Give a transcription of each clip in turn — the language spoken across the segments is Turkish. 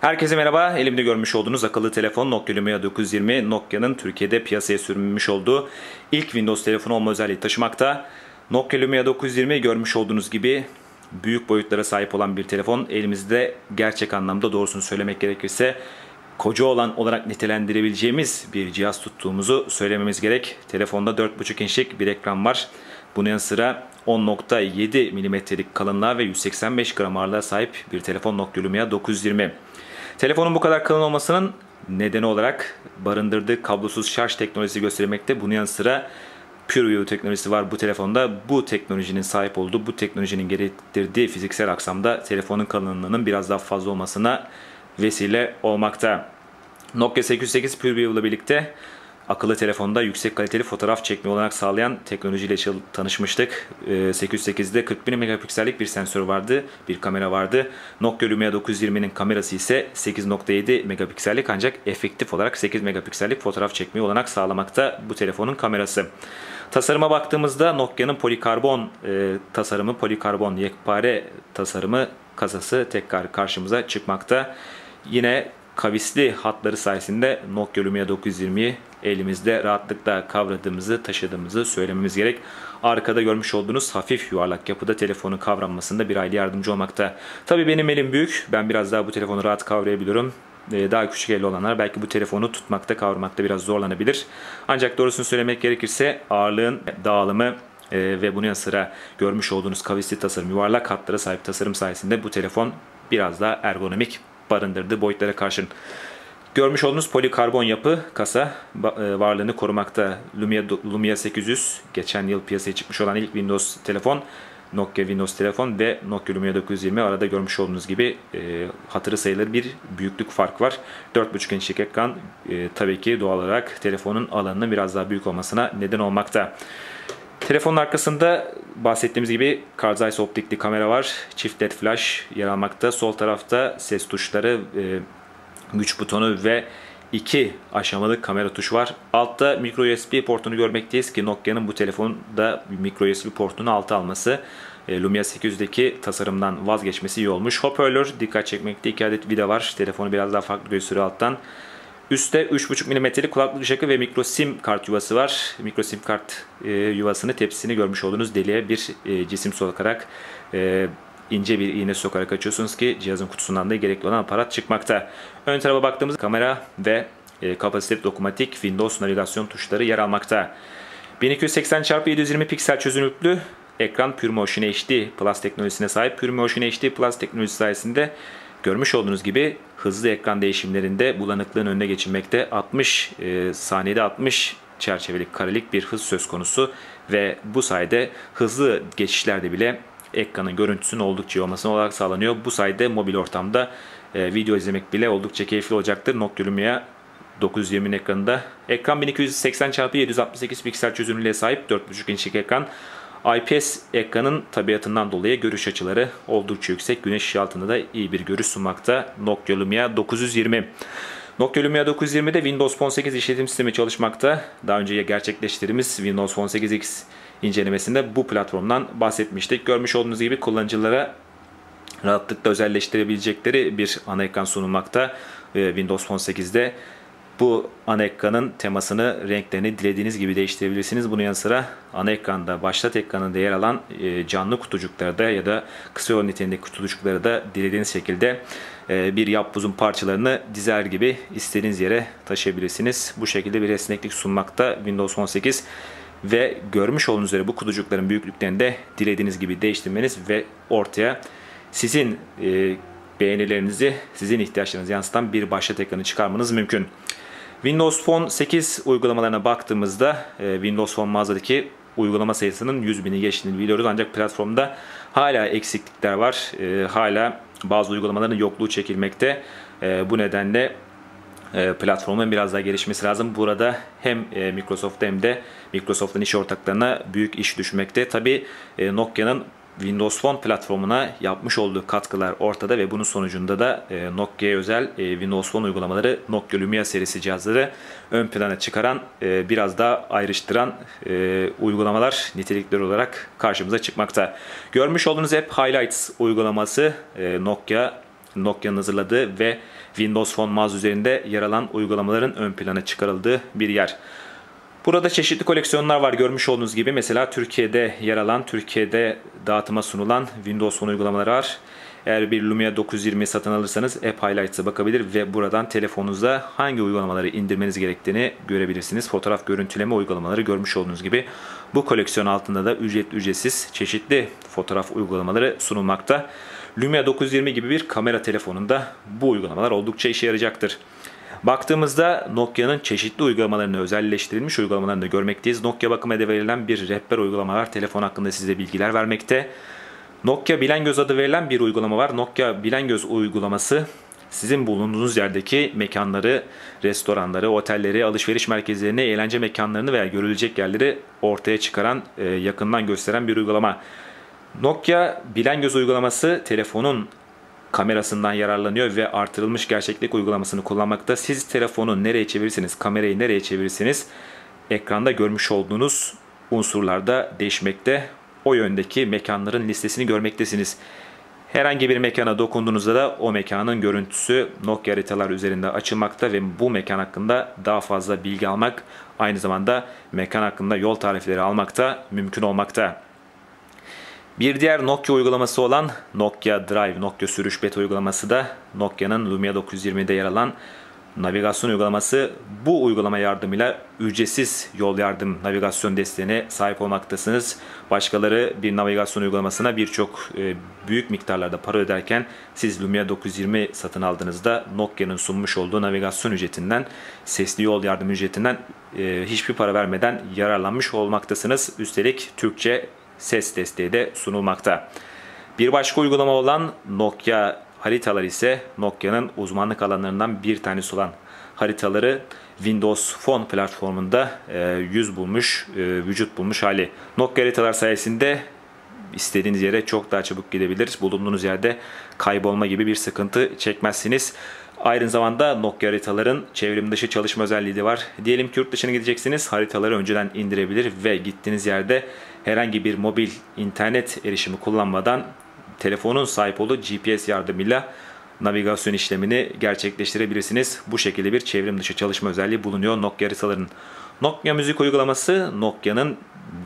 Herkese merhaba. Elimde görmüş olduğunuz akıllı telefon Nokia Lumia 920 Nokia'nın Türkiye'de piyasaya sürülmüş olduğu ilk Windows telefonu olma özelliği taşımakta. Nokia Lumia 920 görmüş olduğunuz gibi büyük boyutlara sahip olan bir telefon. Elimizde gerçek anlamda doğrusunu söylemek gerekirse koca olan olarak nitelendirebileceğimiz bir cihaz tuttuğumuzu söylememiz gerek. Telefonda 4.5 inçlik bir ekran var. Bunun yanı sıra 10.7 mm'lik kalınlığa ve 185 gram ağırlığa sahip bir telefon Nokia Lumia 920. Telefonun bu kadar kalın olmasının nedeni olarak barındırdığı kablosuz şarj teknolojisi göstermekte. Bunun yanı sıra PureView teknolojisi var bu telefonda. Bu teknolojinin sahip olduğu, bu teknolojinin gerektirdiği fiziksel aksamda telefonun kalınlığının biraz daha fazla olmasına vesile olmakta. Nokia 808 PureView ile birlikte akıllı telefonda yüksek kaliteli fotoğraf çekme olarak sağlayan teknolojiyle tanışmıştık. 808'de 41 megapiksellik bir sensör vardı, bir kamera vardı. Nokia Lumia 920'nin kamerası ise 8.7 megapiksellik ancak efektif olarak 8 megapiksellik fotoğraf çekme olanak sağlamakta bu telefonun kamerası. Tasarıma baktığımızda Nokia'nın polikarbon e, tasarımı, polikarbon yekpare tasarımı kasası tekrar karşımıza çıkmakta. Yine kavisli hatları sayesinde Nokia Lumia 920'yi elimizde rahatlıkla kavradığımızı, taşıdığımızı söylememiz gerek. Arkada görmüş olduğunuz hafif yuvarlak yapıda telefonun kavranmasında bir aile yardımcı olmakta. Tabi benim elim büyük. Ben biraz daha bu telefonu rahat kavrayabiliyorum. Ee, daha küçük elli olanlar belki bu telefonu tutmakta, kavramakta biraz zorlanabilir. Ancak doğrusunu söylemek gerekirse ağırlığın dağılımı e, ve bunun yanı sıra görmüş olduğunuz kavisli tasarım, yuvarlak hatlara sahip tasarım sayesinde bu telefon biraz daha ergonomik barındırdığı boyutlara karşın. Görmüş olduğunuz polikarbon yapı kasa e, varlığını korumakta. Lumia, Lumia 800 geçen yıl piyasaya çıkmış olan ilk Windows telefon. Nokia Windows telefon ve Nokia Lumia 920 arada görmüş olduğunuz gibi e, hatırı sayılır bir büyüklük fark var. 4.5 inçlik ekran e, tabii ki doğal olarak telefonun alanının biraz daha büyük olmasına neden olmakta. Telefonun arkasında bahsettiğimiz gibi Carl Zeiss optikli kamera var. Çift led flash yer almakta. Sol tarafta ses tuşları, e, güç butonu ve iki aşamalı kamera tuşu var. Altta micro USB portunu görmekteyiz ki Nokia'nın bu telefonda micro USB portunu alta alması e, Lumia 800'deki tasarımdan vazgeçmesi iyi olmuş. Hoparlör dikkat çekmekte. 2 adet vida var. Telefonu biraz daha farklı gösteriyor alttan. Üstte 3.5 mm'lik kulaklık jackı ve micro sim kart yuvası var. Micro sim kart e, yuvasını tepsisini görmüş olduğunuz deliğe bir e, cisim sokarak e, ince bir iğne sokarak açıyorsunuz ki cihazın kutusundan da gerekli olan aparat çıkmakta. Ön tarafa baktığımız kamera ve e, kapasitif dokunmatik Windows navigasyon tuşları yer almakta. 1280x720 piksel çözünürlüklü ekran PureMotion HD Plus teknolojisine sahip. PureMotion HD Plus teknolojisi sayesinde görmüş olduğunuz gibi hızlı ekran değişimlerinde bulanıklığın önüne geçilmekte. 60 e, saniyede 60 çerçevelik karelik bir hız söz konusu ve bu sayede hızlı geçişlerde bile ekranın görüntüsünün oldukça iyi olmasına olarak sağlanıyor. Bu sayede mobil ortamda e, video izlemek bile oldukça keyifli olacaktır. Nokia Lumia 920'nin ekranında. Ekran 1280x768 piksel çözünürlüğe sahip 4.5 inçlik ekran. IPS ekranın tabiatından dolayı görüş açıları oldukça yüksek. Güneş ışığı altında da iyi bir görüş sunmakta. Nokia Lumia 920. Nokia Lumia 920'de Windows Phone 8 işletim sistemi çalışmakta. Daha önce gerçekleştirdiğimiz Windows Phone 8X incelemesinde bu platformdan bahsetmiştik. Görmüş olduğunuz gibi kullanıcılara rahatlıkla özelleştirebilecekleri bir ana ekran sunulmakta. Ee, Windows Phone 8'de bu ana ekranın temasını, renklerini dilediğiniz gibi değiştirebilirsiniz. Bunun yanı sıra ana ekranda, başlat ekranında yer alan e, canlı kutucuklarda ya da kısa yol niteliğindeki kutucukları da dilediğiniz şekilde e, bir yapbozun parçalarını dizer gibi istediğiniz yere taşıyabilirsiniz. Bu şekilde bir esneklik sunmakta Windows 18 ve görmüş olduğunuz üzere bu kutucukların büyüklüklerini de dilediğiniz gibi değiştirmeniz ve ortaya sizin e, beğenilerinizi, sizin ihtiyaçlarınızı yansıtan bir başlat ekranı çıkarmanız mümkün. Windows Phone 8 uygulamalarına baktığımızda e, Windows Phone mağazadaki uygulama sayısının 100 bini geçtiğini biliyoruz. Ancak platformda hala eksiklikler var. E, hala bazı uygulamaların yokluğu çekilmekte. E, bu nedenle platformun biraz daha gelişmesi lazım. Burada hem e, Microsoft hem de Microsoft'un iş ortaklarına büyük iş düşmekte. Tabi e, Nokia'nın Windows Phone platformuna yapmış olduğu katkılar ortada ve bunun sonucunda da e, Nokia'ya özel e, Windows Phone uygulamaları Nokia Lumia serisi cihazları ön plana çıkaran e, biraz daha ayrıştıran e, uygulamalar nitelikleri olarak karşımıza çıkmakta. Görmüş olduğunuz App Highlights uygulaması e, Nokia Nokia'nın hazırladığı ve Windows Phone mağaza üzerinde yer alan uygulamaların ön plana çıkarıldığı bir yer. Burada çeşitli koleksiyonlar var görmüş olduğunuz gibi. Mesela Türkiye'de yer alan, Türkiye'de dağıtıma sunulan Windows Phone uygulamaları var. Eğer bir Lumia 920 satın alırsanız App Highlights'a bakabilir ve buradan telefonunuzda hangi uygulamaları indirmeniz gerektiğini görebilirsiniz. Fotoğraf görüntüleme uygulamaları görmüş olduğunuz gibi bu koleksiyon altında da ücretli ücretsiz çeşitli fotoğraf uygulamaları sunulmakta. Lumia 920 gibi bir kamera telefonunda bu uygulamalar oldukça işe yarayacaktır. Baktığımızda Nokia'nın çeşitli uygulamalarını özelleştirilmiş uygulamalarını da görmekteyiz. Nokia bakımına verilen bir rehber uygulama var. Telefon hakkında size bilgiler vermekte. Nokia Bilengöz adı verilen bir uygulama var. Nokia Bilengöz uygulaması sizin bulunduğunuz yerdeki mekanları, restoranları, otelleri, alışveriş merkezlerini, eğlence mekanlarını veya görülecek yerleri ortaya çıkaran, e, yakından gösteren bir uygulama. Nokia Bilengöz uygulaması telefonun kamerasından yararlanıyor ve artırılmış gerçeklik uygulamasını kullanmakta. Siz telefonu nereye çevirirseniz, kamerayı nereye çevirirseniz ekranda görmüş olduğunuz unsurlarda değişmekte o yöndeki mekanların listesini görmektesiniz. Herhangi bir mekana dokunduğunuzda da o mekanın görüntüsü Nokia haritalar üzerinde açılmakta ve bu mekan hakkında daha fazla bilgi almak, aynı zamanda mekan hakkında yol tarifleri almak da mümkün olmakta. Bir diğer Nokia uygulaması olan Nokia Drive, Nokia sürüş beta uygulaması da Nokia'nın Lumia 920'de yer alan navigasyon uygulaması bu uygulama yardımıyla ücretsiz yol yardım navigasyon desteğine sahip olmaktasınız. Başkaları bir navigasyon uygulamasına birçok e, büyük miktarlarda para öderken siz Lumia 920 satın aldığınızda Nokia'nın sunmuş olduğu navigasyon ücretinden, sesli yol yardım ücretinden e, hiçbir para vermeden yararlanmış olmaktasınız. Üstelik Türkçe ses desteği de sunulmakta. Bir başka uygulama olan Nokia Haritalar ise Nokia'nın uzmanlık alanlarından bir tanesi olan haritaları Windows Phone platformunda e, yüz bulmuş, e, vücut bulmuş hali. Nokia haritalar sayesinde istediğiniz yere çok daha çabuk gidebilir. Bulunduğunuz yerde kaybolma gibi bir sıkıntı çekmezsiniz. Aynı zamanda Nokia haritaların çevrim dışı çalışma özelliği de var. Diyelim ki yurt dışına gideceksiniz. Haritaları önceden indirebilir ve gittiğiniz yerde herhangi bir mobil internet erişimi kullanmadan telefonun sahip olduğu GPS yardımıyla navigasyon işlemini gerçekleştirebilirsiniz. Bu şekilde bir çevrim dışı çalışma özelliği bulunuyor Nokia haritaların. Nokia müzik uygulaması Nokia'nın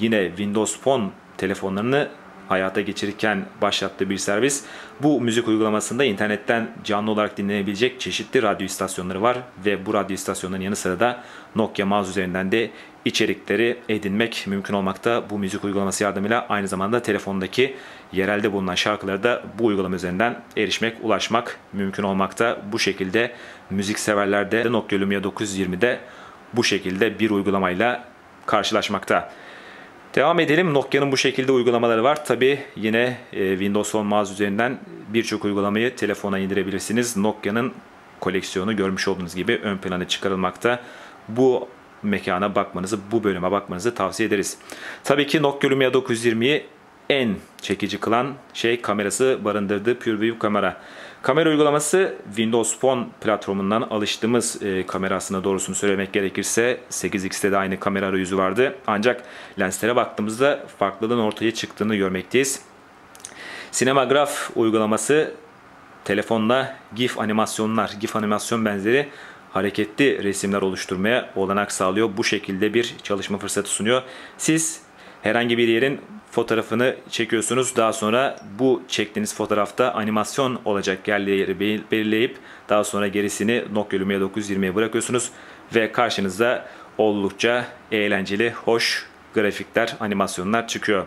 yine Windows Phone telefonlarını hayata geçirirken başlattığı bir servis. Bu müzik uygulamasında internetten canlı olarak dinlenebilecek çeşitli radyo istasyonları var ve bu radyo istasyonlarının yanı sıra da Nokia mouse üzerinden de içerikleri edinmek mümkün olmakta. Bu müzik uygulaması yardımıyla aynı zamanda telefondaki yerelde bulunan şarkıları da bu uygulama üzerinden erişmek, ulaşmak mümkün olmakta. Bu şekilde müzik severler de Nokia Lumia 920'de bu şekilde bir uygulamayla karşılaşmakta. Devam edelim. Nokia'nın bu şekilde uygulamaları var. Tabi yine e, Windows 10 mağaza üzerinden birçok uygulamayı telefona indirebilirsiniz. Nokia'nın koleksiyonu görmüş olduğunuz gibi ön plana çıkarılmakta. Bu mekana bakmanızı, bu bölüme bakmanızı tavsiye ederiz. Tabii ki Nokia Lumia 920'yi en çekici kılan şey kamerası barındırdığı PureView kamera. Kamera uygulaması Windows Phone platformundan alıştığımız e, kamerasına doğrusunu söylemek gerekirse 8x'te de aynı kamera arayüzü vardı. Ancak lenslere baktığımızda farklılığın ortaya çıktığını görmekteyiz. Sinemagraf uygulaması telefonla GIF animasyonlar, GIF animasyon benzeri hareketli resimler oluşturmaya olanak sağlıyor. Bu şekilde bir çalışma fırsatı sunuyor. Siz herhangi bir yerin fotoğrafını çekiyorsunuz. Daha sonra bu çektiğiniz fotoğrafta animasyon olacak yerleri belirleyip daha sonra gerisini Nokia Lumia 920'ye bırakıyorsunuz ve karşınıza oldukça eğlenceli, hoş grafikler, animasyonlar çıkıyor.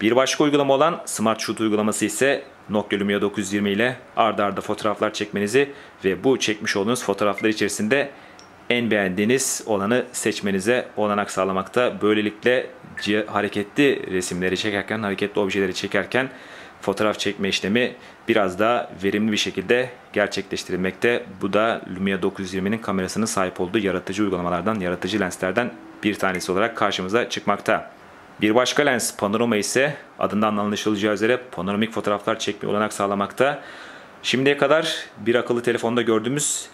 Bir başka uygulama olan Smart Shoot uygulaması ise Nokia Lumia 920 ile ardarda arda fotoğraflar çekmenizi ve bu çekmiş olduğunuz fotoğraflar içerisinde en beğendiğiniz olanı seçmenize olanak sağlamakta. Böylelikle hareketli resimleri çekerken, hareketli objeleri çekerken fotoğraf çekme işlemi biraz daha verimli bir şekilde gerçekleştirilmekte. Bu da Lumia 920'nin kamerasının sahip olduğu yaratıcı uygulamalardan, yaratıcı lenslerden bir tanesi olarak karşımıza çıkmakta. Bir başka lens panorama ise adından anlaşılacağı üzere panoramik fotoğraflar çekme olanak sağlamakta. Şimdiye kadar bir akıllı telefonda gördüğümüz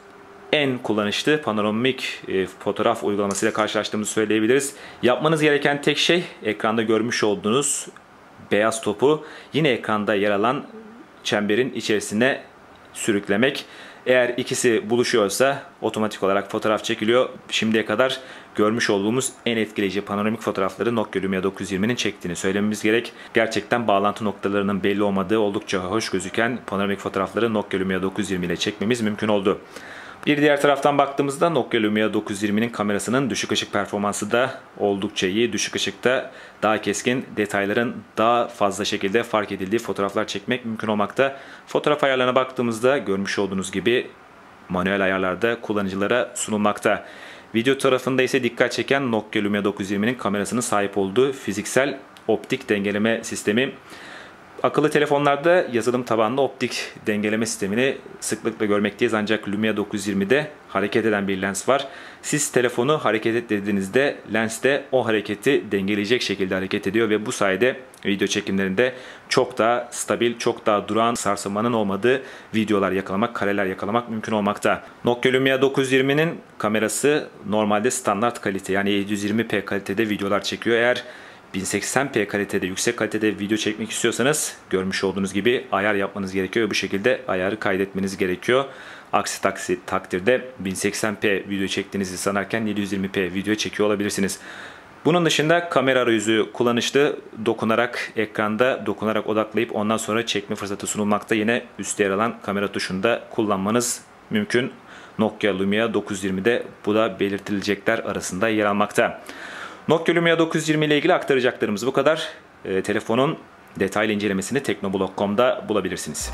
en kullanışlı panoramik e, fotoğraf uygulamasıyla karşılaştığımızı söyleyebiliriz. Yapmanız gereken tek şey ekranda görmüş olduğunuz beyaz topu yine ekranda yer alan çemberin içerisine sürüklemek. Eğer ikisi buluşuyorsa otomatik olarak fotoğraf çekiliyor. Şimdiye kadar görmüş olduğumuz en etkileyici panoramik fotoğrafları Nokia Lumia 920'nin çektiğini söylememiz gerek. Gerçekten bağlantı noktalarının belli olmadığı oldukça hoş gözüken panoramik fotoğrafları Nokia Lumia 920 ile çekmemiz mümkün oldu. Bir diğer taraftan baktığımızda Nokia Lumia 920'nin kamerasının düşük ışık performansı da oldukça iyi. Düşük ışıkta daha keskin detayların daha fazla şekilde fark edildiği fotoğraflar çekmek mümkün olmakta. Fotoğraf ayarlarına baktığımızda görmüş olduğunuz gibi manuel ayarlarda kullanıcılara sunulmakta. Video tarafında ise dikkat çeken Nokia Lumia 920'nin kamerasının sahip olduğu fiziksel optik dengeleme sistemi Akıllı telefonlarda yazılım tabanlı optik dengeleme sistemini sıklıkla görmekteyiz ancak Lumia 920'de hareket eden bir lens var. Siz telefonu hareket et dediğinizde lens de o hareketi dengeleyecek şekilde hareket ediyor ve bu sayede video çekimlerinde çok daha stabil, çok daha duran, sarsılmanın olmadığı videolar yakalamak, kareler yakalamak mümkün olmakta. Nokia Lumia 920'nin kamerası normalde standart kalite yani 720p kalitede videolar çekiyor. Eğer 1080p kalitede, yüksek kalitede video çekmek istiyorsanız görmüş olduğunuz gibi ayar yapmanız gerekiyor bu şekilde ayarı kaydetmeniz gerekiyor. Aksi taksi takdirde 1080p video çektiğinizi sanarken 720p video çekiyor olabilirsiniz. Bunun dışında kamera arayüzü kullanışlı dokunarak ekranda dokunarak odaklayıp ondan sonra çekme fırsatı sunulmakta. Yine üstte yer alan kamera tuşunda kullanmanız mümkün. Nokia Lumia 920'de bu da belirtilecekler arasında yer almakta. Nokia Lumia 920 ile ilgili aktaracaklarımız bu kadar. E, telefonun detaylı incelemesini teknoblog.com'da bulabilirsiniz.